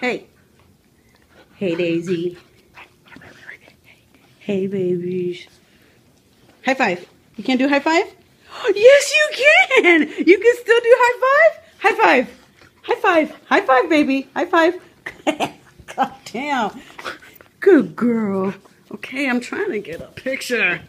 Hey. Hey, Daisy. Hey, babies. High five. You can't do high five? Yes, you can. You can still do high five. High five. High five. High five, baby. High five. God damn. Good girl. Okay, I'm trying to get a picture.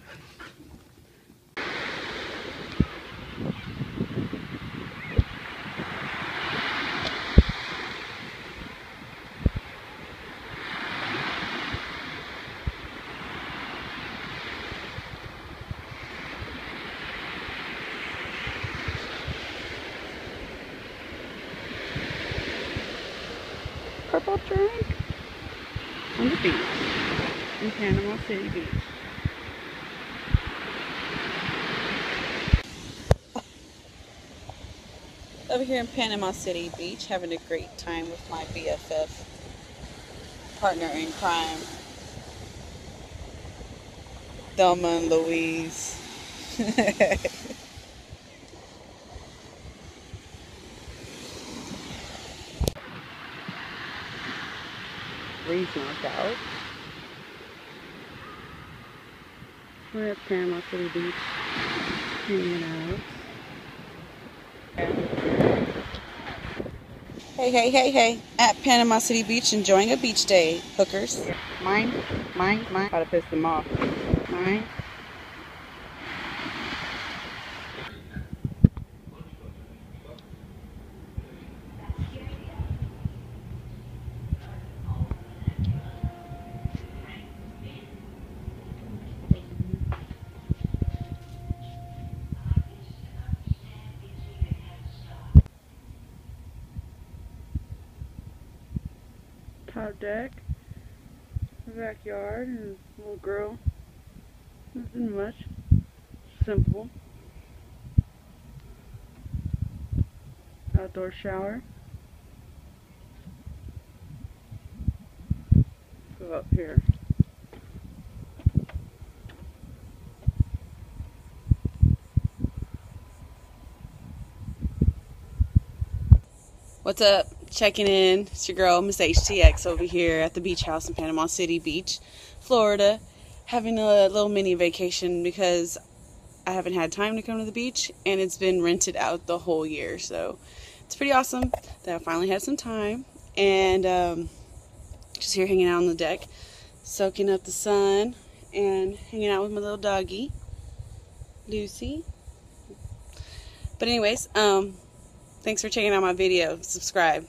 Purple drink on the beach in Panama City Beach. Over here in Panama City Beach, having a great time with my BFF partner in crime, Thelma and Louise. Breeze knockout. We're at Panama City Beach, hanging out. Hey, hey, hey, hey. At Panama City Beach, enjoying a beach day. Hookers. Mine, mine, mine. Gotta piss them off. Mine. Top deck, the backyard, and a little girl. Nothing much. Simple. Outdoor shower. Go up here. What's up? Checking in. It's your girl, Miss HTX, over here at the beach house in Panama City Beach, Florida. Having a little mini vacation because I haven't had time to come to the beach and it's been rented out the whole year. So it's pretty awesome that I finally had some time and um, just here hanging out on the deck, soaking up the sun and hanging out with my little doggy, Lucy. But anyways, um, Thanks for checking out my video. Subscribe.